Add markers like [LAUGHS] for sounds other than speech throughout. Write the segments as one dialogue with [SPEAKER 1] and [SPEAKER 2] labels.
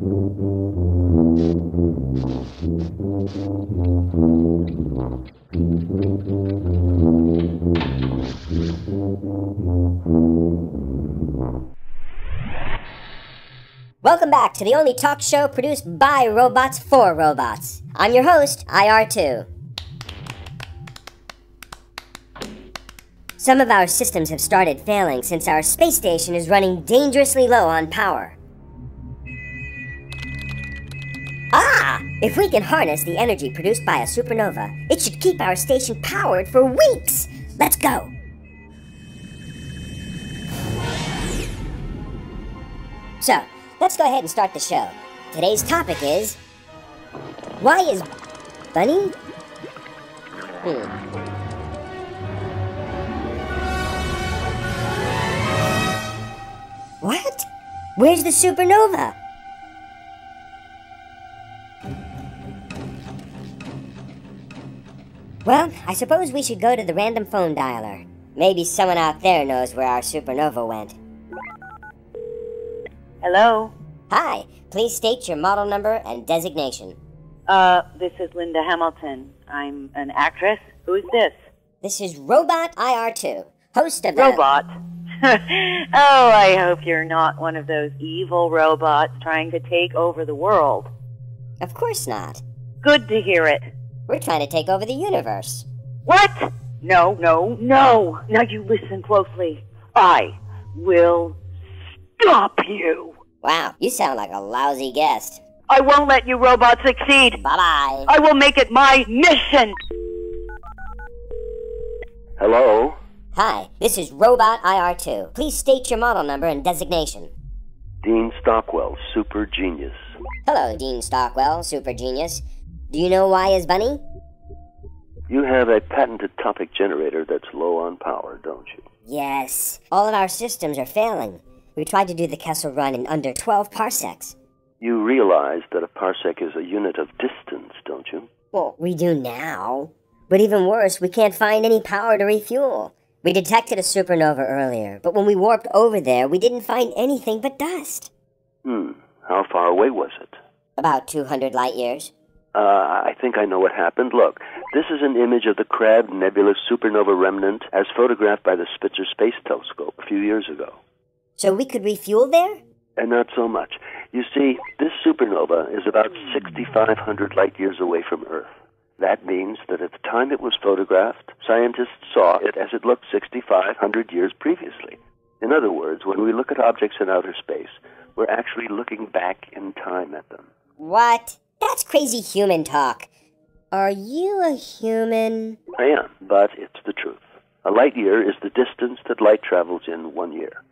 [SPEAKER 1] Welcome back to the only talk show produced by robots for robots. I'm your host, IR2. Some of our systems have started failing since our space station is running dangerously low on power. If we can harness the energy produced by a supernova, it should keep our station powered for weeks! Let's go! So, let's go ahead and start the show. Today's topic is Why is Bunny? Hmm. What? Where's the supernova? Well, I suppose we should go to the random phone dialer. Maybe someone out there knows where our supernova went.
[SPEAKER 2] Hello.
[SPEAKER 1] Hi, please state your model number and designation.
[SPEAKER 2] Uh, this is Linda Hamilton. I'm an actress. Who is this?
[SPEAKER 1] This is Robot IR2, host of the.
[SPEAKER 2] Robot. [LAUGHS] oh, I hope you're not one of those evil robots trying to take over the world.
[SPEAKER 1] Of course not.
[SPEAKER 2] Good to hear it.
[SPEAKER 1] We're trying to take over the universe.
[SPEAKER 2] What? No, no, no. Now you listen closely. I will stop you.
[SPEAKER 1] Wow, you sound like a lousy guest.
[SPEAKER 2] I won't let you robots succeed.
[SPEAKER 1] Bye bye.
[SPEAKER 2] I will make it my mission.
[SPEAKER 3] Hello?
[SPEAKER 1] Hi, this is Robot IR2. Please state your model number and designation.
[SPEAKER 3] Dean Stockwell, super genius.
[SPEAKER 1] Hello, Dean Stockwell, super genius. Do you know why is Bunny?
[SPEAKER 3] You have a patented topic generator that's low on power, don't you?
[SPEAKER 1] Yes. All of our systems are failing. We tried to do the Kessel run in under 12 parsecs.
[SPEAKER 3] You realize that a parsec is a unit of distance, don't you?
[SPEAKER 1] Well, we do now. But even worse, we can't find any power to refuel. We detected a supernova earlier, but when we warped over there, we didn't find anything but dust.
[SPEAKER 3] Hmm. How far away was it?
[SPEAKER 1] About 200 light years.
[SPEAKER 3] Uh, I think I know what happened. Look, this is an image of the Crab Nebula supernova remnant as photographed by the Spitzer Space Telescope a few years ago.
[SPEAKER 1] So we could refuel there?
[SPEAKER 3] And not so much. You see, this supernova is about 6,500 light years away from Earth. That means that at the time it was photographed, scientists saw it as it looked 6,500 years previously. In other words, when we look at objects in outer space, we're actually looking back in time at them.
[SPEAKER 1] What? That's crazy human talk. Are you a human?
[SPEAKER 3] I am, but it's the truth. A light year is the distance that light travels in one year.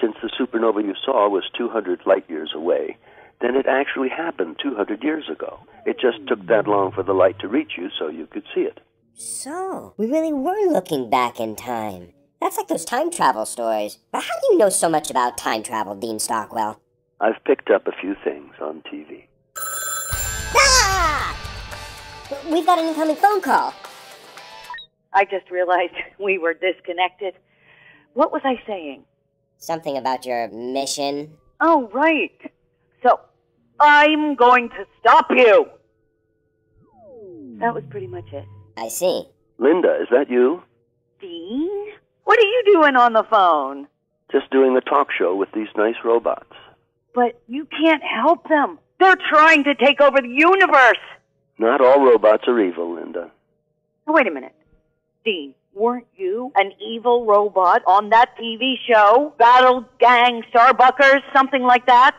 [SPEAKER 3] Since the supernova you saw was 200 light years away, then it actually happened 200 years ago. It just took that long for the light to reach you so you could see it.
[SPEAKER 1] So, we really were looking back in time. That's like those time travel stories. But how do you know so much about time travel, Dean Stockwell?
[SPEAKER 3] I've picked up a few things on TV.
[SPEAKER 1] Ah! We've got an incoming phone call.
[SPEAKER 2] I just realized [LAUGHS] we were disconnected. What was I saying?
[SPEAKER 1] Something about your mission.
[SPEAKER 2] Oh, right. So, I'm going to stop you. That was pretty much it.
[SPEAKER 1] I see.
[SPEAKER 3] Linda, is that you?
[SPEAKER 2] Dean? What are you doing on the phone?
[SPEAKER 3] Just doing a talk show with these nice robots.
[SPEAKER 2] But you can't help them. They're trying to take over the universe.
[SPEAKER 3] Not all robots are evil, Linda.
[SPEAKER 2] Now, wait a minute. Dean, weren't you an evil robot on that TV show? Battle Gang Starbuckers, something like that?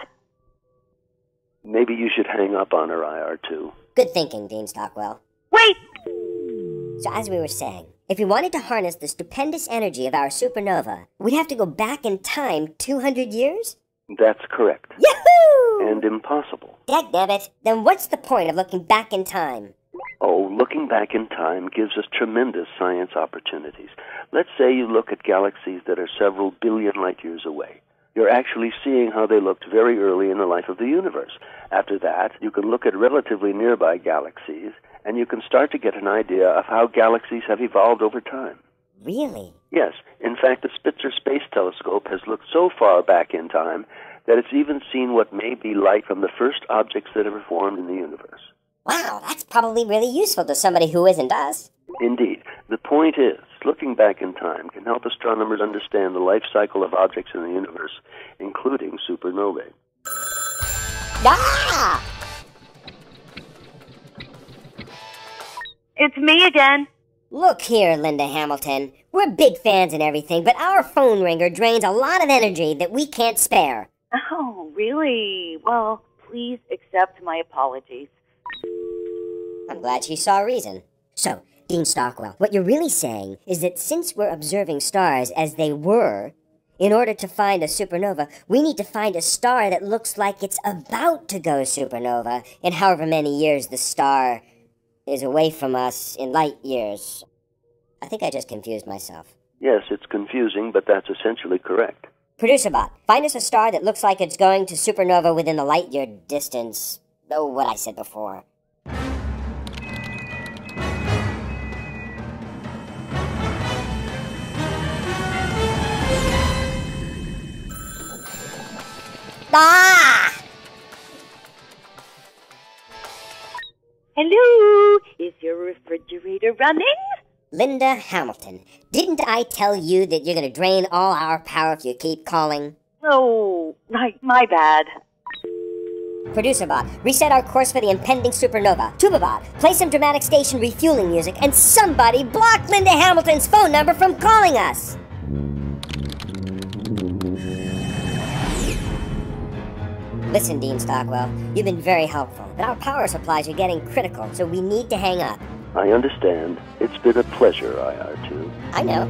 [SPEAKER 3] Maybe you should hang up on her IR2.
[SPEAKER 1] Good thinking, Dean Stockwell.
[SPEAKER 2] Wait!
[SPEAKER 1] So, as we were saying, if we wanted to harness the stupendous energy of our supernova, we'd have to go back in time 200 years?
[SPEAKER 3] That's correct.
[SPEAKER 1] Yahoo!
[SPEAKER 3] And impossible.
[SPEAKER 1] Dagnabbit, then what's the point of looking back in time?
[SPEAKER 3] Oh, looking back in time gives us tremendous science opportunities. Let's say you look at galaxies that are several billion light years away. You're actually seeing how they looked very early in the life of the universe. After that, you can look at relatively nearby galaxies, and you can start to get an idea of how galaxies have evolved over time.
[SPEAKER 1] Really?
[SPEAKER 3] Yes. In fact, the Spitzer Space Telescope has looked so far back in time that it's even seen what may be light from the first objects that ever formed in the universe.
[SPEAKER 1] Wow, that's probably really useful to somebody who isn't us.
[SPEAKER 3] Indeed. The point is, looking back in time can help astronomers understand the life cycle of objects in the universe, including supernovae.
[SPEAKER 1] Ah!
[SPEAKER 2] It's me again.
[SPEAKER 1] Look here, Linda Hamilton. We're big fans and everything, but our phone ringer drains a lot of energy that we can't spare.
[SPEAKER 2] Oh, really? Well, please accept my apologies.
[SPEAKER 1] I'm glad she saw reason. So, Dean Stockwell, what you're really saying is that since we're observing stars as they were, in order to find a supernova, we need to find a star that looks like it's about to go supernova in however many years the star is away from us in light years. I think I just confused myself.
[SPEAKER 3] Yes, it's confusing, but that's essentially correct.
[SPEAKER 1] Producer bot, find us a star that looks like it's going to supernova within the light year distance. Oh, what I said before. Ah!
[SPEAKER 2] Refrigerator running?
[SPEAKER 1] Linda Hamilton, didn't I tell you that you're gonna drain all our power if you keep calling?
[SPEAKER 2] Oh, right, my bad.
[SPEAKER 1] Producer bot, reset our course for the impending supernova. Tuba bot, play some dramatic station refueling music, and somebody block Linda Hamilton's phone number from calling us. Listen, Dean Stockwell, you've been very helpful, but our power supplies are getting critical, so we need to hang up.
[SPEAKER 3] I understand. It's been a pleasure, IR2.
[SPEAKER 1] I know.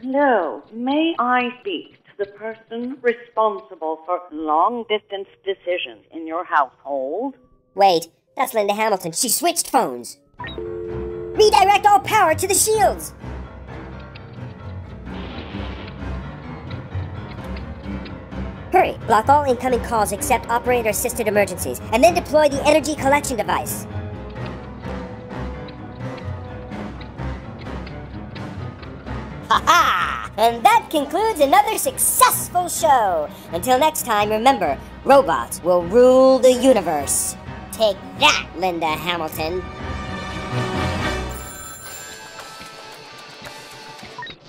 [SPEAKER 2] Hello, may I speak to the person responsible for long distance decisions in your household?
[SPEAKER 1] Wait, that's Linda Hamilton. She switched phones. Redirect all power to the shields. Hurry, block all incoming calls except operator assisted emergencies, and then deploy the energy collection device. Ha ha! And that concludes another successful show. Until next time, remember, robots will rule the universe. Take that, Linda Hamilton.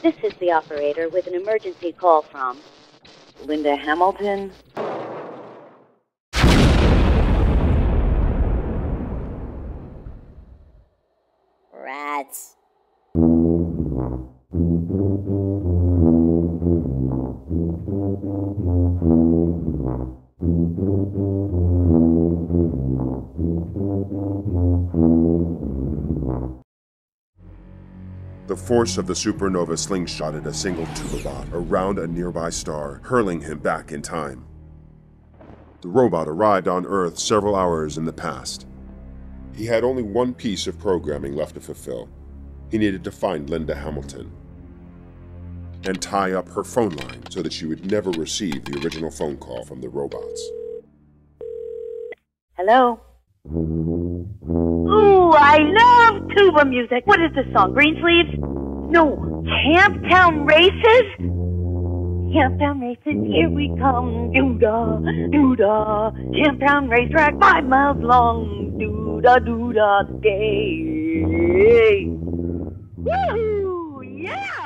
[SPEAKER 2] This is the operator with an emergency call from Linda Hamilton.
[SPEAKER 1] Rats. [LAUGHS]
[SPEAKER 4] The force of the supernova slingshotted a single Tubabot around a nearby star, hurling him back in time. The robot arrived on Earth several hours in the past. He had only one piece of programming left to fulfill. He needed to find Linda Hamilton and tie up her phone line so that she would never receive the original phone call from the robots.
[SPEAKER 2] Hello? I love tuba music. What is this song? Greensleeves? No, Camptown Races? Camptown Races, here we come. Doo-da, doo-da. Camptown Racetrack, five miles long. Doo-da, doo-da, day. Woo! Yeah!